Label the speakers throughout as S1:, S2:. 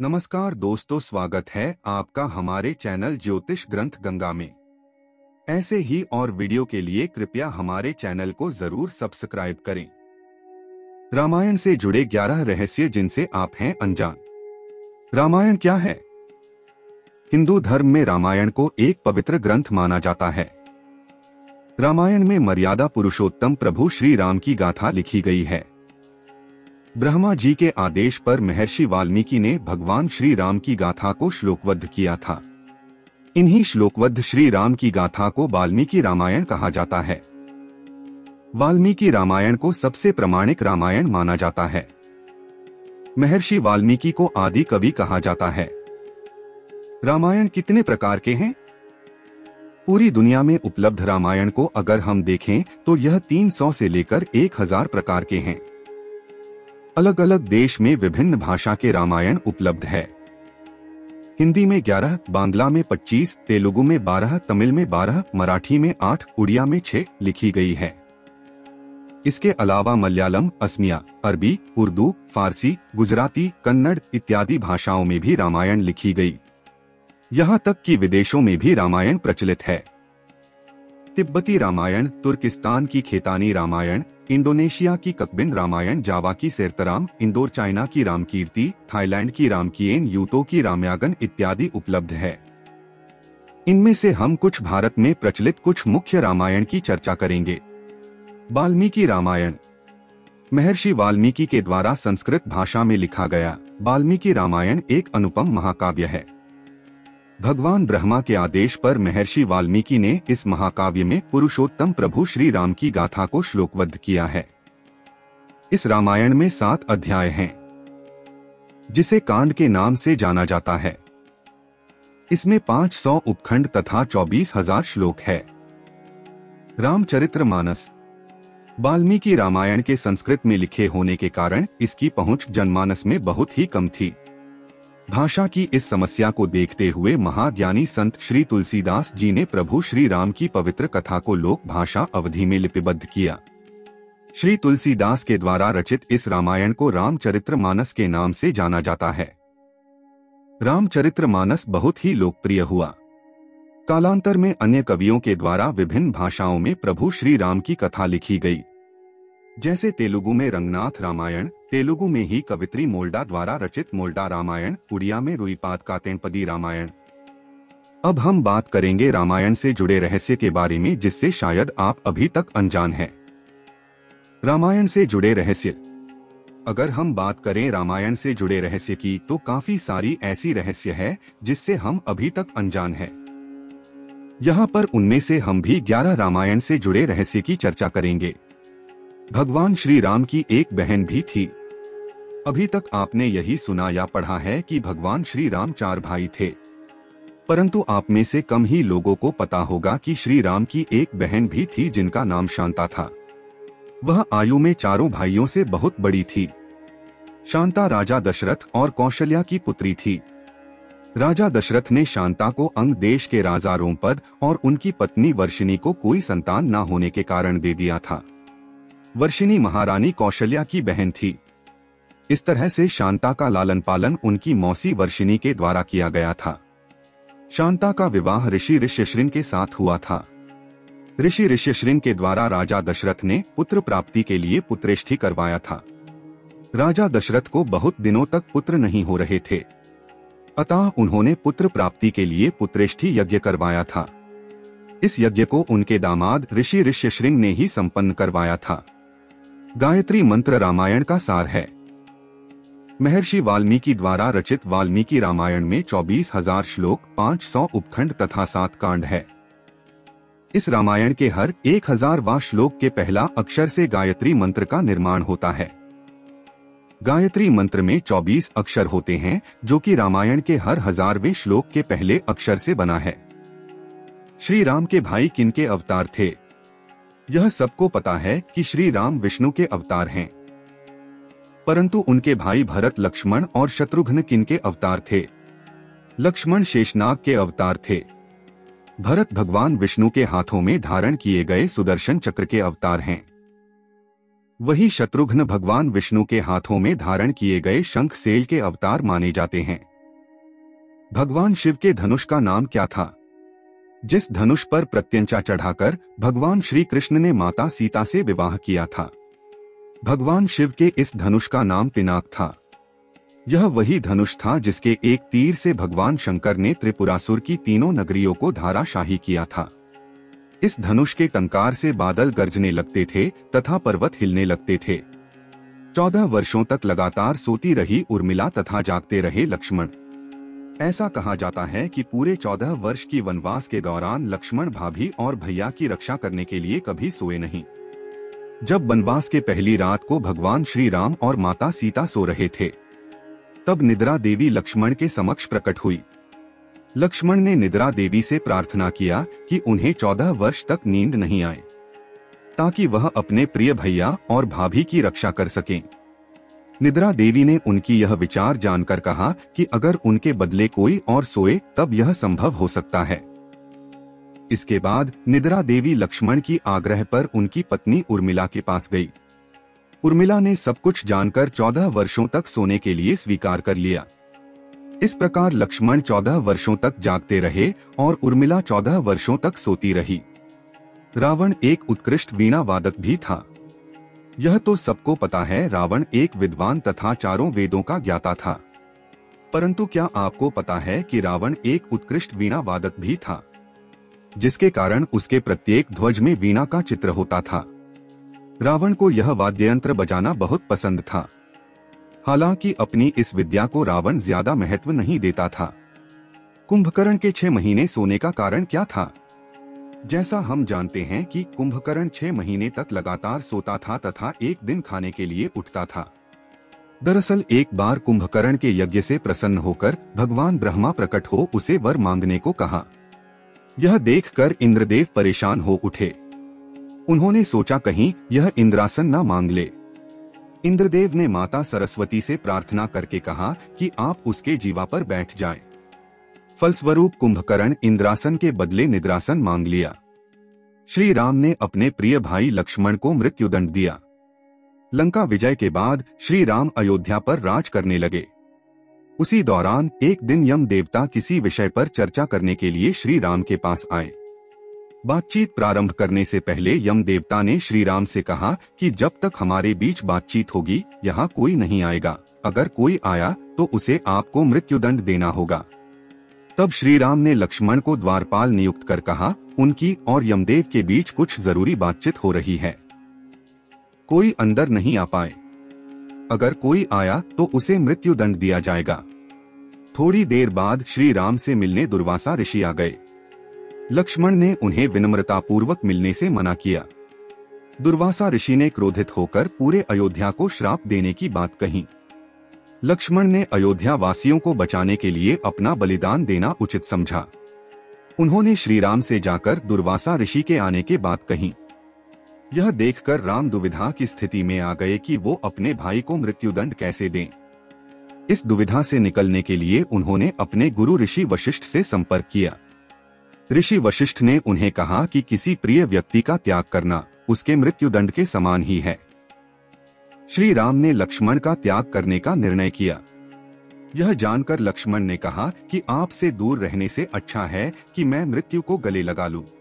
S1: नमस्कार दोस्तों, स्वागत है आपका हमारे चैनल ज्योतिष ग्रंथ गंगा में। ऐसे ही और वीडियो के लिए कृपया हमारे चैनल को ज़रूर सब्सक्राइब करें। रामायण से जुड़े 11 रहस्य जिनसे आप हैं अनजान। रामायण क्या है? हिंदू धर्म में रामायण को एक पवित्र ग्रंथ माना जाता है। रामायण में मर्यादा पुरुषोत्तम प्रभु श्री राम की गाथा लिखी गई है। ब्रह्मा जी के आदेश पर महर्षि वाल्मीकि ने भगवान श्री राम की गाथा को श्लोकबद्ध किया था। इन्हीं श्लोकबद्ध श्री राम की गाथा को वाल्मीकि रामायण कहा जाता है। वाल्मीकि रामायण को सबसे प्रमाणिक रामायण माना जाता है। महर्षि वाल्मीकि को आदि कवि कहा जाता है। रामायण कितने प्रकार के हैं? पूरी दुनिया में उपलब्ध रामायण को अगर हम देखें तो यह 300 से लेकर 1000 प्रकार के हैं। अलग अलग देश में विभिन्न भाषा के रामायण उपलब्ध है। हिंदी में 11, बांग्ला में 25, तेलुगु में 12, तमिल में 12, मराठी में 8, उड़िया में 6 लिखी गई है। इसके अलावा मलयालम असमिया अरबी उर्दू फारसी गुजराती कन्नड़ इत्यादि भाषाओं में भी रामायण लिखी गई। यहाँ तक कि विदेशों में भी रामायण प्रचलित है। तिब्बती रामायण, तुर्किस्तान की खेतानी रामायण, इंडोनेशिया की ककबिन रामायण, जावा की सेरतराम इंदौर चाइना की रामकीर्ति, थाईलैंड की रामकीन यूतो की रामयागन इत्यादि उपलब्ध है। इनमें से हम कुछ भारत में प्रचलित कुछ मुख्य रामायण की चर्चा करेंगे। वाल्मीकि रामायण। महर्षि वाल्मीकि के द्वारा संस्कृत भाषा में लिखा गया, वाल्मीकि रामायण एक अनुपम महाकाव्य है। भगवान ब्रह्मा के आदेश पर महर्षि वाल्मीकि ने इस महाकाव्य में पुरुषोत्तम प्रभु श्री राम की गाथा को श्लोकबद्ध किया है। इस रामायण में सात अध्याय हैं, जिसे कांड के नाम से जाना जाता है। इसमें 500 उपखंड तथा चौबीस हज़ार श्लोक है। रामचरित्र मानस वाल्मीकि रामायण के संस्कृत में लिखे होने के कारण इसकी पहुँच जनमानस में बहुत ही कम थी। भाषा की इस समस्या को देखते हुए महाज्ञानी संत श्री तुलसीदास जी ने प्रभु श्री राम की पवित्र कथा को लोक भाषा अवधि में लिपिबद्ध किया। श्री तुलसीदास के द्वारा रचित इस रामायण को रामचरित्र मानस के नाम से जाना जाता है। रामचरित्र मानस बहुत ही लोकप्रिय हुआ। कालांतर में अन्य कवियों के द्वारा विभिन्न भाषाओं में प्रभु श्री राम की कथा लिखी गई। जैसे तेलुगु में रंगनाथ रामायण तेलुगु में ही कवित्री मोल्डा द्वारा रचित मोल्डा रामायण, उड़िया में रुईपात का तेनपदी रामायण अब हम बात करेंगे रामायण से जुड़े रहस्य के बारे में, जिससे शायद आप अभी तक अनजान हैं। रामायण से जुड़े रहस्य अगर हम बात करें रामायण से जुड़े रहस्य की तो काफ़ी सारी ऐसी रहस्य है, जिससे हम अभी तक अनजान हैं। यहाँ पर उनमें से हम भी 11 रामायण से जुड़े रहस्य की चर्चा करेंगे भगवान श्री राम की एक बहन भी थी अभी तक आपने यही सुना या पढ़ा है कि भगवान श्री राम चार भाई थे। परंतु आप में से कम ही लोगों को पता होगा कि श्री राम की एक बहन भी थी जिनका नाम शांता था। वह आयु में चारों भाइयों से बहुत बड़ी थी। शांता राजा दशरथ और कौशल्या की पुत्री थी। राजा दशरथ ने शांता को अंग देश के राजा रोमपद और उनकी पत्नी वर्षिनी को कोई संतान न होने के कारण दे दिया था। वर्षिनी महारानी कौशल्या की बहन थी। इस तरह से शांता का लालन पालन उनकी मौसी वर्षिनी के द्वारा किया गया था। शांता का विवाह ऋषि ऋष्यश्रिन के साथ हुआ था। ऋषि ऋष्यश्रिन के द्वारा राजा दशरथ ने पुत्र प्राप्ति के लिए पुत्रेष्ठि करवाया था। राजा दशरथ को बहुत दिनों तक पुत्र नहीं हो रहे थे। अतः उन्होंने पुत्र प्राप्ति के लिए पुत्रेष्ठि यज्ञ करवाया था। इस यज्ञ को उनके दामाद ऋषि ऋष्यश्रिंग ने ही संपन्न करवाया था। गायत्री मंत्र रामायण का सार है। महर्षि वाल्मीकि द्वारा रचित वाल्मीकि रामायण में चौबीस हज़ार श्लोक, पाँच सौ उपखंड तथा सात कांड है। इस रामायण के हर एक हज़ार वा श्लोक के पहला अक्षर से गायत्री मंत्र का निर्माण होता है। गायत्री मंत्र में 24 अक्षर होते हैं, जो कि रामायण के हर हजारवें श्लोक के पहले अक्षर से बना है। श्री राम के भाई किनके अवतार थे? यह सबको पता है कि श्री राम विष्णु के अवतार हैं। परंतु उनके भाई भरत, लक्ष्मण और शत्रुघ्न किनके अवतार थे? लक्ष्मण शेषनाग के अवतार थे। भरत भगवान विष्णु के हाथों में धारण किए गए सुदर्शन चक्र के अवतार हैं। वही शत्रुघ्न भगवान विष्णु के हाथों में धारण किए गए शंख सेल के अवतार माने जाते हैं। भगवान शिव के धनुष का नाम क्या था? जिस धनुष पर प्रत्यंचा चढ़ाकर भगवान श्री कृष्ण ने माता सीता से विवाह किया था। भगवान शिव के इस धनुष का नाम पिनाक था। यह वही धनुष था जिसके एक तीर से भगवान शंकर ने त्रिपुरासुर की तीनों नगरियों को धाराशाही किया था। इस धनुष के टंकार से बादल गरजने लगते थे तथा पर्वत हिलने लगते थे। चौदह वर्षों तक लगातार सोती रही उर्मिला तथा जागते रहे लक्ष्मण। ऐसा कहा जाता है कि पूरे चौदह वर्ष की वनवास के दौरान लक्ष्मण भाभी और भैया की रक्षा करने के लिए कभी सोए नहीं। जब वनवास के पहली रात को भगवान श्री राम और माता सीता सो रहे थे, तब निद्रा देवी लक्ष्मण के समक्ष प्रकट हुई। लक्ष्मण ने निद्रा देवी से प्रार्थना किया कि उन्हें चौदह वर्ष तक नींद नहीं आए, ताकि वह अपने प्रिय भैया और भाभी की रक्षा कर सकें। निद्रा देवी ने उनकी यह विचार जानकर कहा कि अगर उनके बदले कोई और सोए, तब यह संभव हो सकता है। इसके बाद निद्रा देवी लक्ष्मण की आग्रह पर उनकी पत्नी उर्मिला के पास गई। उर्मिला ने सब कुछ जानकर चौदह वर्षों तक सोने के लिए स्वीकार कर लिया। इस प्रकार लक्ष्मण चौदह वर्षों तक जागते रहे और उर्मिला चौदह वर्षों तक सोती रही। रावण एक उत्कृष्ट वीणा वादक भी था। यह तो सबको पता है, रावण एक विद्वान तथा चारों वेदों का ज्ञाता था। परंतु क्या आपको पता है कि रावण एक उत्कृष्ट वीणा वादक भी था? जिसके कारण उसके प्रत्येक ध्वज में वीणा का चित्र होता था। रावण को यह वाद्य यंत्र बजाना बहुत पसंद था। हालाँकि अपनी इस विद्या को रावण ज़्यादा महत्व नहीं देता था। कुंभकर्ण के छह महीने सोने का कारण क्या था? जैसा हम जानते हैं कि कुंभकर्ण छह महीने तक लगातार सोता था तथा एक दिन खाने के लिए उठता था। दरअसल एक बार कुंभकर्ण के यज्ञ से प्रसन्न होकर भगवान ब्रह्मा प्रकट हो उसे वर मांगने को कहा। यह देखकर इंद्रदेव परेशान हो उठे। उन्होंने सोचा कहीं यह इंद्रासन न मांग ले। इंद्रदेव ने माता सरस्वती से प्रार्थना करके कहा कि आप उसके जीवा पर बैठ जाएँ। फलस्वरूप कुंभकर्ण इंद्रासन के बदले निद्रासन मांग लिया। श्री राम ने अपने प्रिय भाई लक्ष्मण को मृत्युदंड दिया। लंका विजय के बाद श्री राम अयोध्या पर राज करने लगे। उसी दौरान एक दिन यम देवता किसी विषय पर चर्चा करने के लिए श्री राम के पास आए। बातचीत प्रारंभ करने से पहले यम देवता ने श्री राम से कहा कि जब तक हमारे बीच बातचीत होगी, यहाँ कोई नहीं आएगा। अगर कोई आया तो उसे आपको मृत्युदंड देना होगा। तब श्री राम ने लक्ष्मण को द्वारपाल नियुक्त कर कहा, उनकी और यमदेव के बीच कुछ ज़रूरी बातचीत हो रही है। कोई अंदर नहीं आ पाए। अगर कोई आया तो उसे मृत्यु दंड दिया जाएगा। थोड़ी देर बाद श्री राम से मिलने दुर्वासा ऋषि आ गए। लक्ष्मण ने उन्हें विनम्रता पूर्वक मिलने से मना किया। दुर्वासा ऋषि ने क्रोधित होकर पूरे अयोध्या को श्राप देने की बात कही। लक्ष्मण ने अयोध्या वासियों को बचाने के लिए अपना बलिदान देना उचित समझा। उन्होंने श्रीराम से जाकर दुर्वासा ऋषि के आने के बात कही। यह देखकर राम दुविधा की स्थिति में आ गए कि वो अपने भाई को मृत्युदंड कैसे दें। इस दुविधा से निकलने के लिए उन्होंने अपने गुरु ऋषि वशिष्ठ से संपर्क किया ऋषि वशिष्ठ ने उन्हें कहा कि किसी प्रिय व्यक्ति का त्याग करना उसके मृत्युदंड के समान ही है श्री राम ने लक्ष्मण का त्याग करने का निर्णय किया यह जानकर लक्ष्मण ने कहा कि आपसे दूर रहने से अच्छा है कि मैं मृत्यु को गले लगा लूँ।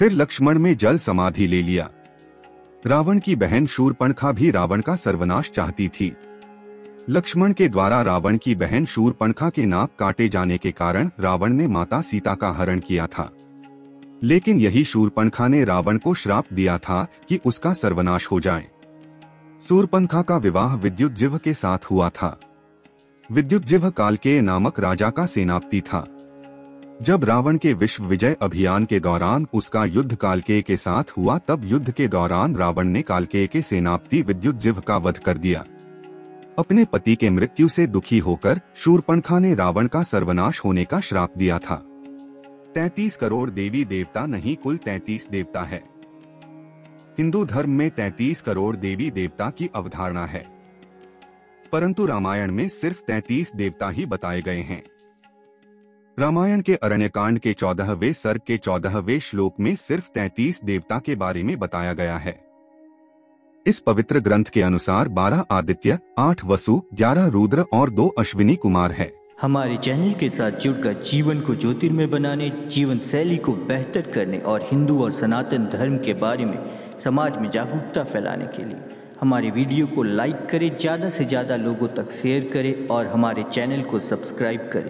S1: फिर लक्ष्मण में जल समाधि ले लिया। रावण की बहन शूरपणखा भी रावण का सर्वनाश चाहती थी। लक्ष्मण के द्वारा रावण की बहन शूरपणखा के नाक काटे जाने के कारण रावण ने माता सीता का हरण किया था। लेकिन यही शूरपणखा ने रावण को श्राप दिया था कि उसका सर्वनाश हो जाए। सूरपंखा का विवाह विद्युत जिव के साथ हुआ था। विद्युत जिव कालकेय नामक राजा का सेनापति था। जब रावण के विश्व विजय अभियान के दौरान उसका युद्ध कालकेय के साथ हुआ, तब युद्ध के दौरान रावण ने कालकेय के सेनापति विद्युत जिव का वध कर दिया। अपने पति के मृत्यु से दुखी होकर शूरपणखा ने रावण का सर्वनाश होने का श्राप दिया था। तैतीस करोड़ देवी देवता नहीं, कुल तैतीस देवता है। हिंदू धर्म में 33 करोड़ देवी देवता की अवधारणा है। परंतु रामायण में सिर्फ़ 33 देवता ही बताए गए हैं। रामायण के अरण्यकांड के चौदहवे सर्ग के चौदहवे श्लोक में सिर्फ़ 33 देवता के बारे में बताया गया है। इस पवित्र ग्रंथ के अनुसार बारह आदित्य, आठ वसु, ग्यारह रुद्र और दो अश्विनी कुमार है।
S2: हमारे चैनल के साथ जुड़कर जीवन को ज्योतिर्मय बनाने, जीवन शैली को बेहतर करने और हिंदू और सनातन धर्म के बारे में समाज में जागरूकता फैलाने के लिए हमारे वीडियो को लाइक करें, ज़्यादा से ज़्यादा लोगों तक शेयर करें और हमारे चैनल को सब्सक्राइब करें।